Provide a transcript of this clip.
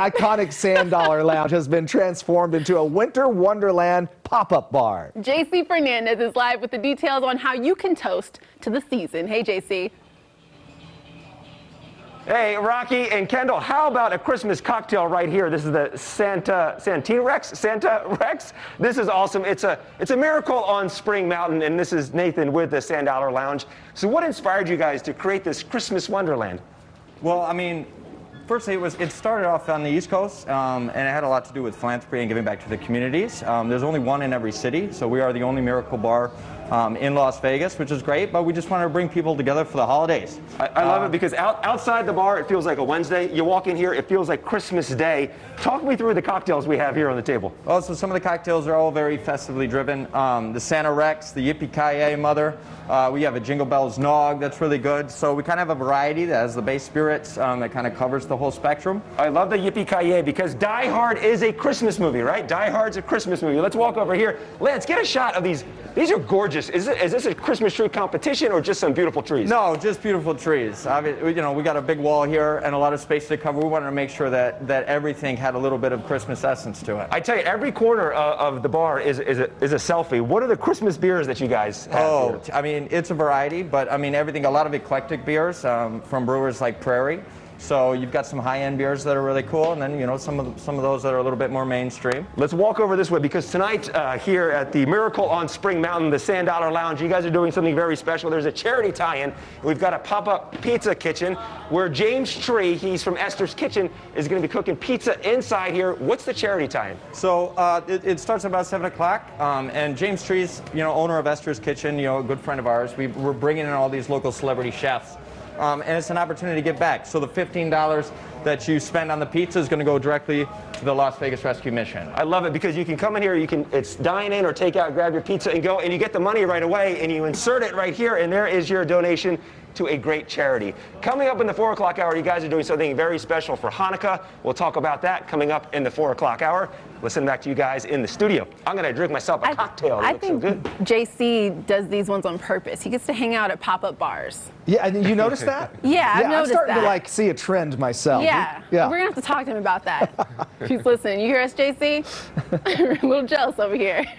iconic Sand Dollar Lounge has been transformed into a winter wonderland pop-up bar. JC Fernandez is live with the details on how you can toast to the season. Hey, JC. Hey, Rocky and Kendall, how about a Christmas cocktail right here? This is the Santa Santine Rex, Santa Rex. This is awesome. It's a it's a miracle on Spring Mountain, and this is Nathan with the Sand Dollar Lounge. So, what inspired you guys to create this Christmas wonderland? Well, I mean, firstly, it was it started off on the East Coast, um, and it had a lot to do with philanthropy and giving back to the communities. Um, there's only one in every city, so we are the only miracle bar um, in Las Vegas, which is great. But we just wanted to bring people together for the holidays. I, I love it because out, outside the bar, it feels like a Wednesday. You walk in here, it feels like Christmas Day. Talk me through the cocktails we have here on the table. Well, so some of the cocktails are all very festively driven. Um, the Santa Rex, the Yippee Ki Mother. Uh, we have a Jingle Bells Nog that's really good. So we kind of have a variety that has the base spirits um, that kind of covers the whole spectrum. I love the Yippee Ki because Die Hard is a Christmas movie, right? Die Hard's a Christmas movie. Let's walk over here. Lance, get a shot of these. These are gorgeous. Is, it, is this a Christmas tree competition or just some beautiful trees? No, just beautiful trees. You know, we got a big wall here and a lot of space to cover. We wanted to make sure that, that everything had a little bit of Christmas essence to it. I tell you, every corner uh, of the bar is, is, a, is a selfie. What are the Christmas beers that you guys have? Oh, here? I mean, it's a variety, but I mean, everything, a lot of eclectic beers um, from brewers like Prairie. So you've got some high-end beers that are really cool, and then you know some of the, some of those that are a little bit more mainstream. Let's walk over this way because tonight uh, here at the Miracle on Spring Mountain, the Sand Dollar Lounge, you guys are doing something very special. There's a charity tie-in. We've got a pop-up pizza kitchen where James Trees, he's from Esther's Kitchen, is going to be cooking pizza inside here. What's the charity tie-in? So uh, it, it starts at about seven o'clock, um, and James Trees, you know, owner of Esther's Kitchen, you know, a good friend of ours. We, we're bringing in all these local celebrity chefs, um, and it's an opportunity to give back. So the fifteen dollars that you spend on the pizza is going to go directly to the Las Vegas Rescue Mission. I love it because you can come in here, you can it's dine in or take out, grab your pizza and go, and you get the money right away, and you insert it right here, and there is your donation to a great charity. Coming up in the four o'clock hour, you guys are doing something very special for Hanukkah. We'll talk about that coming up in the four o'clock hour. Listen back to you guys in the studio. I'm gonna drink myself a cocktail. It I looks think so good. JC does these ones on purpose. He gets to hang out at pop-up bars. Yeah, and you noticed that? Yeah, I've yeah, I'm noticed starting to like see a trend myself. Yeah. yeah. We're gonna have to talk to him about that. He's listening. You hear us, JC? We're a little jealous over here.